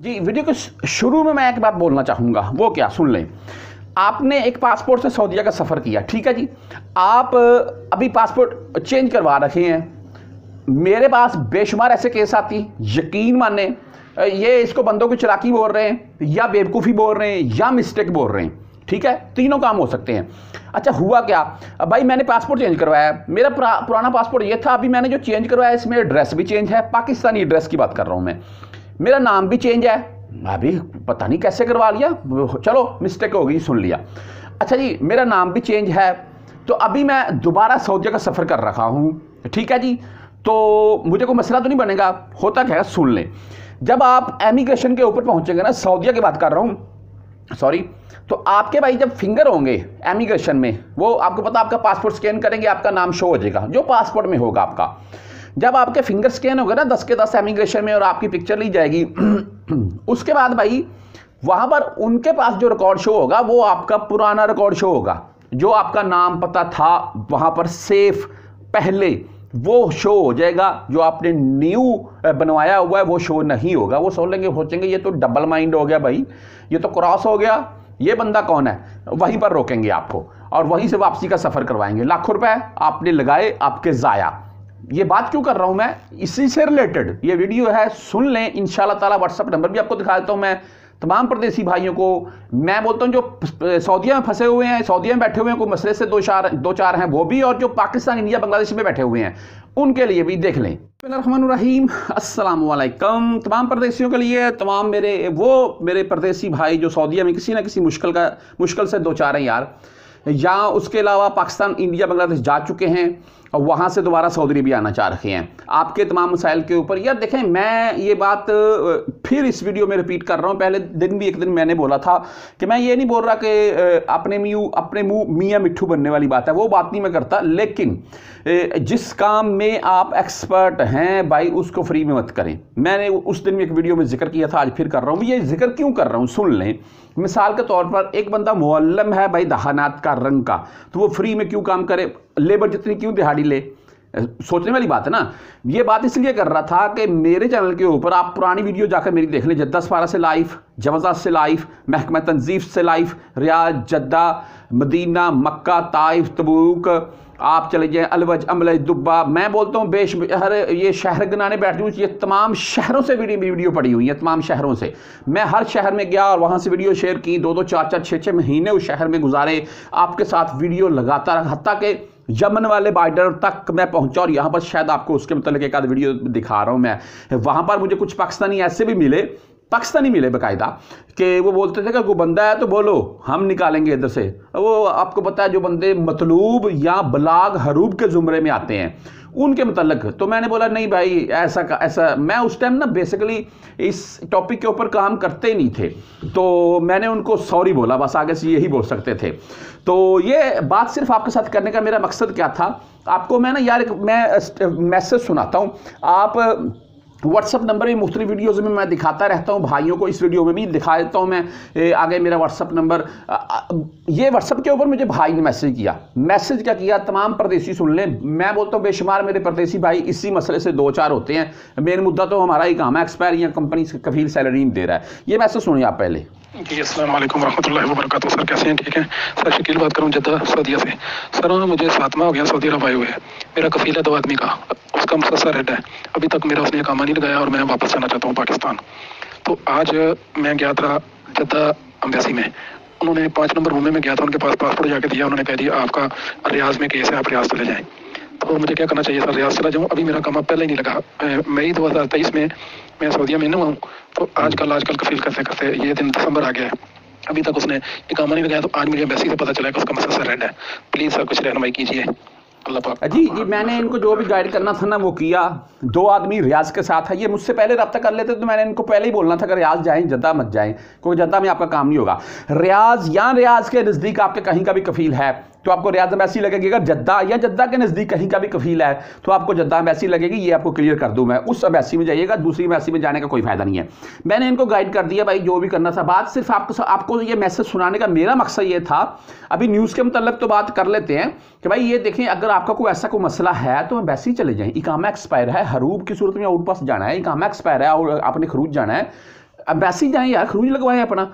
जी, video के शुरू में मैं एक बात बोलना चाहूँगा। वो क्या? सुन लें। आपने एक पासपोर्ट से सऊदीया का सफ़र किया, ठीक है जी? आप अभी पासपोर्ट चेंज करवा रखे हैं। मेरे पास बेशुमार ऐसे केस आती यकीन माने ये इसको बंदों की चलाकी बोल रहे हैं, या बेवकूफ़ी बोल रहे हैं, या मिस्टेक बोल रहे हैं, ठीक है? तीनों काम हो सकते हैं। अच्छा हुआ क्या? भाई, मैंने पासपोर्ट चेंज करवाया मेरा पुराना पासपोर्ट ये था, अभी मैंने जो चेंज करवाया इसमें एड्रेस भी चेंज है। पाकिस्तानी एड्रेस की बात कर रहा हूँ मैं। मेरा नाम भी चेंज है। अभी पता नहीं कैसे करवा लिया। चलो मिस्टेक हो गई, सुन लिया। अच्छा जी, मेरा नाम भी चेंज है। तो अभी मैं दोबारा सऊदिया का सफ़र कर रहा हूँ। ठीक है जी? तो मुझे कोई मसला तो नहीं बनेगा। होता क्या है, सुन लें। जब आप एमिग्रेशन के ऊपर पहुँचेंगे ना सऊदिया की बात कर रहा हूँ। सॉरी तो आपके भाई जब फिंगर होंगे एमिग्रेशन में, वो आपको पता, आपका पासपोर्ट स्कैन करेंगे, आपका नाम शो हो जाएगा। जो पासपोर्ट में होगा आपका। जब आपके फिंगर स्कैन होगा ना, दस के दस एमिग्रेशन में और आपकी पिक्चर ली जाएगी। उसके बाद भाई, वहाँ पर उनके पास जो रिकॉर्ड शो होगा, वो आपका पुराना रिकॉर्ड शो होगा। जो आपका नाम पता था, वहाँ पर सेफ़ पहले, वो शो हो जाएगा। जो आपने न्यू बनवाया हुआ है, वो शो नहीं होगा। वो सोच लेंगे, सोचेंगे, ये तो डबल माइंड हो गया भाई। ये तो क्रॉस हो गया। ये बंदा कौन है? वहीं पर रोकेंगे आपको। और वहीं से वापसी का सफ़र करवाएँगे। लाखों रुपए आपने लगाए, आपके ज़ाया। ये बात क्यों कर रहा हूँ मैं? इसी से रिलेटेड ये वीडियो है, सुन लें। इन ताला व्हाट्सअप नंबर भी आपको दिखा देता हूँ मैं। तमाम प्रदेशी भाइयों को। मैं बोलता हूँ, जो सऊदिया में फंसे हुए हैं, सऊदिया में बैठे हुए हैं कोई मसले से दो चार दो चार हैं, वो भी, और जो पाकिस्तान, इंडिया, बांग्लादेश में बैठे हुए हैं, उनके लिए भी देख लें। रहीम अस्सलाम वालेकुम तमाम प्रदेशियों के लिए, तमाम मेरे, वो मेरे प्रदेशी भाई जो सऊदिया में किसी ना किसी मुश्किल का, मुश्किल से दो चार हैं यार। या उसके अलावा पाकिस्तान, इंडिया, बांग्लादेश जा चुके हैं। और वहाँ से दोबारा सऊदी भी आना चाह रहे हैं। आपके तमाम मसाइल के ऊपर, यार देखें, मैं ये बात फिर इस वीडियो में रिपीट कर रहा हूँ। पहले दिन भी एक दिन मैंने बोला था कि मैं ये नहीं बोल रहा कि अपने मुँह अपने मुँह मियाँ मिट्ठू बनने वाली बात है, वो बात नहीं मैं करता। लेकिन जिस काम में आप एक्सपर्ट हैं भाई, उसको फ्री में मत करें। मैंने उस दिन में एक वीडियो में ज़िक्र किया था, आज फिर कर रहा हूँ। ये ज़िक्र क्यों कर रहा हूँ? सुन लें। मिसाल के तौर पर एक बंदा मुअल्लम है भाई, दहानात का रंग का तो वो फ्री में क्यों काम करे? लेबर जितनी क्यों दिहाड़ी ले? सोचने वाली बात है ना? ये बात इसलिए कर रहा था कि मेरे चैनल के ऊपर आप पुरानी वीडियो जाकर मेरी देख लीजिए। जद्दा सपारा से लाइफ जवजा से लाइफ, महकमा तनजीफ से life Riyadh Jeddah, Medina, Mecca, Taif, Tabuk, आप चले जाएँ, अलवज अमल दुब्बा। मैं बोलता हूँ, बेश, हर ये शहर गनाने बैठती हूँ, ये तमाम शहरों से वीडियो वीडियो पड़ी हुई है, तमाम शहरों से। मैं हर शहर में गया और वहाँ से वीडियो शेयर की, दो दो, चार चार छः छः महीने उस शहर में गुजारे, आपके साथ वीडियो लगाता रहा हती कि यमन वाले बार्डर तक मैं पहुँचा और यहाँ पर शायद आपको उसके मतलब एक आध वीडियो दिखा रहा हूँ मैं। वहाँ पर मुझे कुछ पाकिस्तानी ऐसे भी मिले पाकिस्तानी मिले बाकायदा कि वो बोलते थे कि कोई बंदा है तो बोलो, हम निकालेंगे इधर से। वो आपको पता है जो बंदे मतलूब या बलाग हरूब के ज़ुमरे में आते हैं, उनके मतलब तो मैंने बोला, नहीं भाई, ऐसा का, ऐसा, मैं उस टाइम ना बेसिकली इस टॉपिक के ऊपर काम करते ही नहीं थे। तो मैंने उनको सॉरी बोला, बस आगे से यही बोल सकते थे। तो ये बात सिर्फ़ आपके साथ करने का मेरा मकसद क्या था? आपको मैं ना यार मैं मैसेज सुनाता हूँ। आप व्हाट्सअप नंबर भी मुख्तलि वीडियोज़ में मैं दिखाता रहता हूँ, भाइयों को इस वीडियो में भी दिखा देता हूँ मैं। आगे मेरा व्हाट्सअप नंबर ये व्हाट्सअप के ऊपर मुझे भाई ने मैसेज किया। मैसेज क्या किया? तमाम परदेसी सुन लें। मैं बोलता हूँ, बेशुमार मेरे परदेसी भाई इसी मसले से दो चार होते हैं। मेन मुद्दा तो हमारा ही काम है एक्सपायर या कंपनी कफील सैलरी दे रहा है। ये मैसेज सुनिए आप पहले। जी, अस्सलाम वालेकुम रहमतुल्लाहि सर, कैसे हैं? ठीक है? सर, शकील बात करूँ, जद्दा सऊदीया से। सर मुझे सातवां हो गया, सऊदी अरब आए हुए मेरा कफील है दो आदमी का, उसका मुसस्सर हेड है। अभी तक मेरा उसने कामा नहीं लगाया और मैं वापस जाना चाहता हूँ पाकिस्तान। तो आज मैं गया था जद्दा अम्बेसी में। उन्होंने पाँच नंबर रूम में गया था, उनके पास पासपोर्ट जाके दिया, उन्होंने कह दिया, आपका रियाज में केस है, आप रियाज चले जाएँ। तो मुझे क्या करना चाहिए सर रियाज चला जाऊँ अभी मेरा काम पहले ही नहीं लगा। मई दो हज़ार तेईस में मैं सऊदिया में हूँ। तो आजकल आजकल फील करते करते ये दिन दिसंबर आ गया है। अभी तक उसने इकामा नहीं लगाया तो आज मुझे एम्बेसी से पता चला कि उसका मसला रेड है। प्लीज़ सर कुछ रहनमाई कीजिए। जी जी मैंने इनको जो भी गाइड करना था ना, वो किया। दो आदमी रियाज के साथ है। ये मुझसे पहले रब्ता कर लेते तो मैंने इनको पहले ही बोलना था कि रियाज जाएँ, जद्दा मत जाएँ। क्योंकि जद्दा में आपका काम नहीं होगा। रियाज या रियाज के नज़दीक आपके कहीं का भी कफील है तो आपको रियाज एम्बेसी लगेगी, अगर जद्दा, या जद्दा के नज़दीक कहीं का भी कफील है तो आपको जद्दा एम्बेसी लगेगी, ये आपको क्लियर कर दूँ मैं। उस एम्बेसी में जाइएगा, दूसरी एम्बेसी में जाने का कोई फ़ायदा नहीं है। मैंने इनको गाइड कर दिया, भाई, जो भी करना था। बात सिर्फ़ आपको आपको ये मैसेज सुनाने का मेरा मकसद ये था। अभी न्यूज़ के मतलब तो बात कर लेते हैं कि भाई, ये देखें, अगर आपका कोई ऐसा कोई मसला है तो एम्बेसी चले जाएँ। इकामा एक्सपायर है, हरूब की सूरत में आउट पास जाना है। इकामा एक्सपायर है और आपने खरूज जाना है। अम्बेसी जाएँ यार, खरूज लगवाएँ अपना।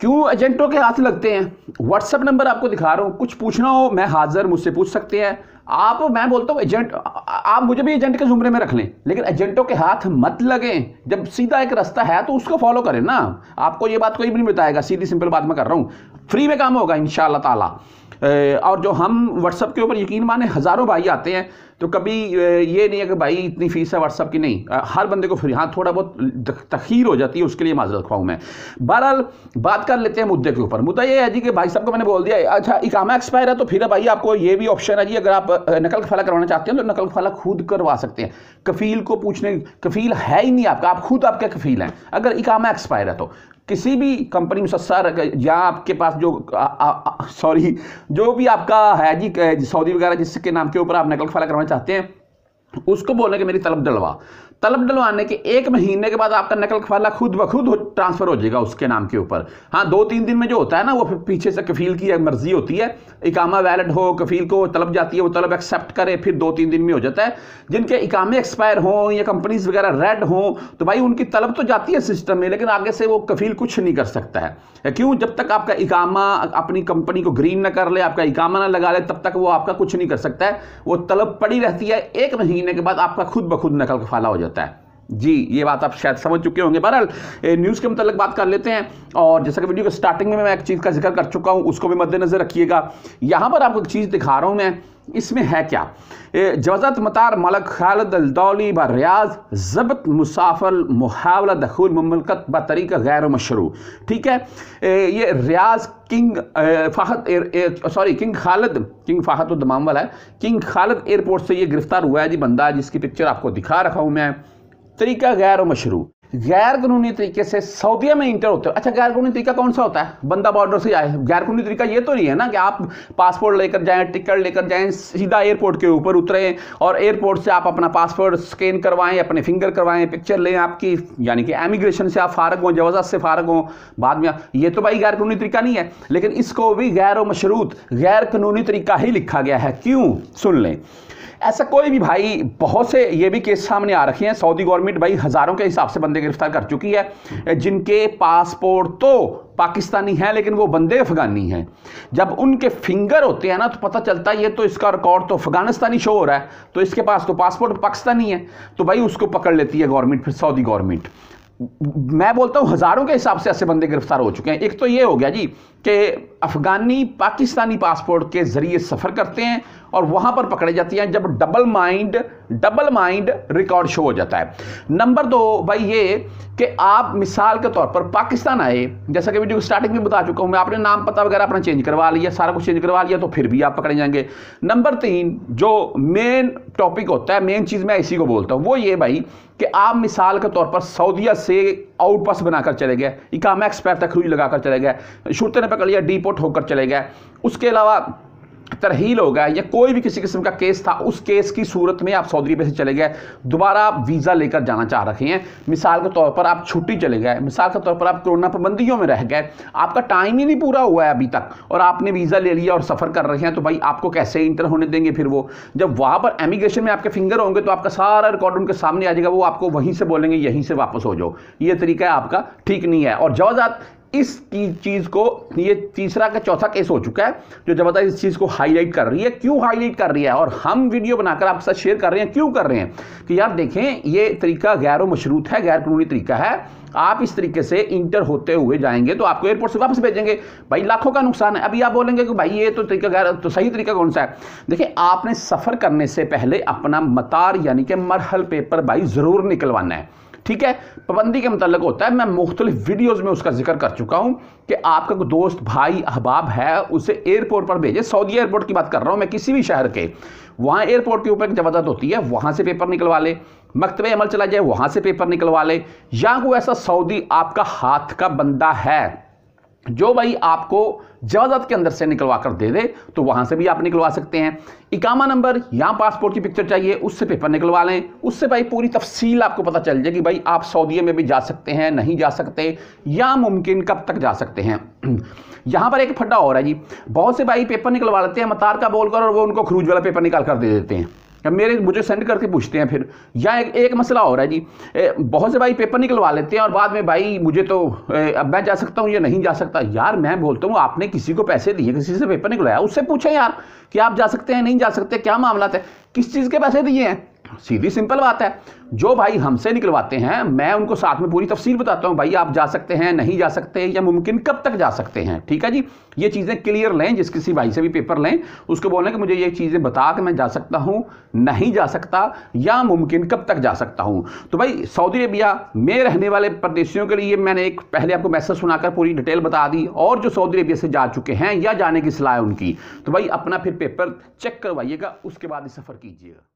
क्यों एजेंटों के हाथ लगते हैं? व्हाट्सएप नंबर आपको दिखा रहा हूँ। कुछ पूछना हो, मैं हाजिर, मुझसे पूछ सकते हैं। आप, मैं बोलता हूँ एजेंट आप मुझे भी एजेंट के जुमरे में रख लें। लेकिन एजेंटों के हाथ मत लगें। जब सीधा एक रास्ता है तो उसको फॉलो करें ना। आपको ये बात कोई भी नहीं बताएगा। सीधी सिंपल बात मैं कर रहा हूँ। फ्री में काम होगा इन ताला। और जो हम व्हाट्सअप के ऊपर यकीन माने हज़ारों भाई आते हैं तो कभी ये नहीं है कि भाई इतनी फ़ीस है व्हाट्सअप की, नहीं। हर बंदे को फिर हाँ थोड़ा बहुत तखीर हो जाती है, उसके लिए माजरत खाऊँ मैं। बहरहाल, बात कर लेते हैं मुद्दे के ऊपर। मुद्दा ये है जी कि भाई साहब को मैंने बोल दिया अच्छा इकामा एक्सपायर है तो फिर भाई आपको ये भी ऑप्शन है जी, अगर आप नकल खफाला करवाना चाहते हैं तो नकल खफाला खुद करवा सकते हैं। कफील को पूछने, कफील है ही नहीं आपका, आप खुद आपके कफील हैं। अगर इकामा एक्सपायर है तो। किसी भी कंपनी में सर या आपके पास जो सॉरी जो भी आपका है जी सऊदी वगैरह जिसके नाम के ऊपर आप नकल फला करवाना चाहते हैं, उसको बोलने के मेरी तलब डलवा। तलब डलवाने के एक महीने के बाद आपका नकल खफाला खुद ब खुद ट्रांसफ़र हो जाएगा उसके नाम के ऊपर। हाँ दो तीन दिन में जो होता है ना, वो फिर पीछे से कफील की मर्ज़ी होती है। इकामा वैलिड हो, कफील को तलब जाती है, वो तलब एक्सेप्ट करे, फिर दो तीन दिन में हो जाता है। जिनके इकामे एक्सपायर हों या कंपनीज़ वगैरह रेड हों तो भाई उनकी तलब तो जाती है सिस्टम में, लेकिन आगे से वो कफील कुछ नहीं कर सकता है। क्यों? जब तक आपका इकामा, अपनी कंपनी को ग्रीन ना कर ले, आपका इकामा ना लगा ले, तब तक वो आपका कुछ नहीं कर सकता है। वो तलब पड़ी रहती है, एक महीने के बाद आपका खुद ब खुद नकल कफाला हो जाता है। जी, ये बात आप शायद समझ चुके होंगे। बहरहाल न्यूज़ के मतलब बात कर लेते हैं और जैसा कि वीडियो के स्टार्टिंग में मैं एक चीज़ का ज़िक्र कर चुका हूँ, उसको भी मद्देनज़र रखिएगा। यहाँ पर आपको एक चीज़ दिखा रहा हूँ मैं। इसमें है क्या? जवजत मतार मलक खालद अलदौली ब रियाज, जबत मुसाफर मुहावला दखूल ममलकत ब तरीका गैर मशरू। ठीक है? ये Riyadh king Fahd sorry, king Khalid, king Fahd Dammam वाला है। किंग खालद एयरपोर्ट से ये गिरफ़्तार हुआ है जी बंदा, जिसकी पिक्चर आपको दिखा रखा हूँ मैं। तरीका गैर मशरू। गैर कानूनी तरीके से सऊदिया में इंटर होते हो। अच्छा गैर कानूनी तरीका कौन सा होता है? बंदा बॉर्डर से आए गैर कानूनी तरीका ये तो नहीं है ना कि आप पासपोर्ट लेकर जाएँ टिकट लेकर जाएँ, सीधा एयरपोर्ट के ऊपर उतरें और एयरपोर्ट से आप अपना पासपोर्ट स्कैन करवाएँ, अपने फिंगर करवाएँ पिक्चर लें आपकी, यानी कि एमिग्रेशन से आप फारग हों जवाजा से फारग हों, बाद में ये तो भाई गैर कानूनी तरीका नहीं है। लेकिन इसको भी गैर मशरूत गैर कानूनी तरीका ही लिखा गया है। क्यों? सुन लें। ऐसा कोई भी भाई, बहुत से ये भी केस सामने आ रखे हैं। सऊदी गवर्नमेंट भाई हज़ारों के हिसाब से बंदे गिरफ़्तार कर चुकी है। जिनके पासपोर्ट तो पाकिस्तानी हैं, लेकिन वो बंदे अफगानी हैं। जब उनके फिंगर होते हैं ना तो पता चलता है, ये तो इसका रिकॉर्ड तो अफगानिस्तानी शो हो रहा है। तो इसके पास तो पासपोर्ट पाकिस्तानी है। तो भाई उसको पकड़ लेती है गवर्नमेंट, फिर सऊदी गवर्नमेंट। मैं बोलता हूँ, हज़ारों के हिसाब से ऐसे बंदे गिरफ़्तार हो चुके हैं। एक तो ये हो गया जी, कि अफ़गानी पाकिस्तानी पासपोर्ट के ज़रिए सफ़र करते हैं। और वहाँ पर पकड़े जाती हैं जब double mind double mind record show हो जाता है। नंबर दो, भाई ये कि आप मिसाल के तौर पर पाकिस्तान आए, जैसा कि वीडियो स्टार्टिंग में बता चुका हूँ मैं, आपने नाम पता वगैरह अपना चेंज करवा लिया, सारा कुछ चेंज करवा लिया तो फिर भी आप पकड़े जाएँगे। नंबर तीन, जो मेन टॉपिक होता है मेन चीज़ मैं इसी को बोलता हूँ, वो ये भाई कि आप मिसाल के तौर पर सऊदिया से आउटपास बनाकर चले गए इकामा एक्सपायर तक लगाकर चले गए, शुरते ने पकड़ लिया डीपोर्ट होकर चले गए। उसके अलावा तरहील हो गया, या कोई भी किसी किस्म का केस था, उस केस की सूरत में आप सऊदी अरब से चले गए, दोबारा आप वीज़ा लेकर जाना चाह रहे हैं। मिसाल के तौर पर आप छुट्टी चले गए, मिसाल के तौर पर आप कोरोना पाबंदियों में रह गए, आपका टाइम ही नहीं पूरा हुआ है अभी तक, और आपने वीज़ा ले लिया और सफ़र कर रहे हैं तो भाई आपको कैसे इंटर होने देंगे फिर वो? जब वहाँ पर एमिग्रेशन में आपके फिंगर होंगे तो आपका सारा रिकॉर्ड उनके सामने आ जाएगा, वो आपको वहीं से बोलेंगे, यहीं से वापस हो जाओ। ये तरीका आपका ठीक नहीं है, और जवाजात इस चीज़ को, ये तीसरा का चौथा केस हो चुका है, जो ज़बरदस्त इस चीज़ को हाईलाइट कर रही है। क्यों हाईलाइट कर रही है? और हम वीडियो बनाकर आपके साथ शेयर कर रहे हैं। क्यों कर रहे हैं? कि यार देखें, ये तरीका गैर मशरूत है, गैर कानूनी तरीका है। आप इस तरीके से इंटर होते हुए जाएँगे तो आपको एयरपोर्ट से वापस भेजेंगे। भाई, लाखों का नुकसान है। अभी आप बोलेंगे कि भाई, ये तो तरीका गैर तो सही तरीका कौन सा है? देखिए, आपने सफ़र करने से पहले अपना मतार, यानी कि मरहल पेपर भाई, ज़रूर निकलवाना है। ठीक है? पाबंदी के मतलब होता है, मैं मुख्तलिफ़ वीडियोज़ में उसका ज़िक्र कर चुका हूँ कि आपका कोई दोस्त भाई अहबाब है, उसे एयरपोर्ट पर भेजे। सऊदी एयरपोर्ट की बात कर रहा हूँ मैं किसी भी शहर के। वहाँ एयरपोर्ट के ऊपर एक ज़बरदस्त होती है, वहाँ से पेपर निकलवा ले। मकतबे अमल चला जाए, वहाँ से पेपर निकलवा ले। या कोई ऐसा सऊदी आपका हाथ का बंदा है जो भाई आपको जवाजात के अंदर से निकलवा कर दे दे तो वहाँ से भी आप निकलवा सकते हैं। इकामा नंबर या पासपोर्ट की पिक्चर चाहिए, उससे पेपर निकलवा लें। उससे भाई पूरी तफसील आपको पता चल जाए कि भाई आप सऊदीया में भी जा सकते हैं, नहीं जा सकते, या मुमकिन कब तक जा सकते हैं। यहाँ पर एक फड्डा रहा है जी। बहुत से भाई पेपर निकलवा लेते हैं, मतार का बोलकर और वो उनको खरूज वाला पेपर निकाल कर दे देते हैं। मेरे मुझे सेंड करके पूछते हैं फिर। या एक, एक मसला हो रहा है जी। ए, बहुत से भाई पेपर निकलवा लेते हैं और बाद में भाई मुझे तो ए, अब मैं जा सकता हूँ या नहीं जा सकता? यार मैं बोलता हूँ आपने किसी को पैसे दिए किसी से पेपर निकलवाया? उससे पूछें यार कि आप जा सकते हैं नहीं जा सकते क्या मामला है किस चीज़ के पैसे दिए हैं? सीधी सिंपल बात है। जो भाई हमसे निकलवाते हैं, मैं उनको साथ में पूरी तफसील बताता हूँ, भाई आप जा सकते हैं, नहीं जा सकते, या मुमकिन कब तक जा सकते हैं, ठीक है जी? ये चीज़ें क्लियर लें, जिस किसी भाई से भी पेपर लें, उसको बोलें कि मुझे ये चीज़ें बता के मैं जा सकता हूँ, नहीं जा सकता, या मुमकिन कब तक जा सकता हूँ। तो भाई, सऊदी अरबिया में रहने वाले प्रदेशियों के लिए मैंने एक पहले आपको मैसेज सुनाकर पूरी डिटेल बता दी, और जो सऊदी अरबिया से जा चुके हैं, या जाने की सलाह उनकी। तो भाई, अपना फिर पेपर चेक करवाइएगा, उसके बाद सफ़र कीजिएगा।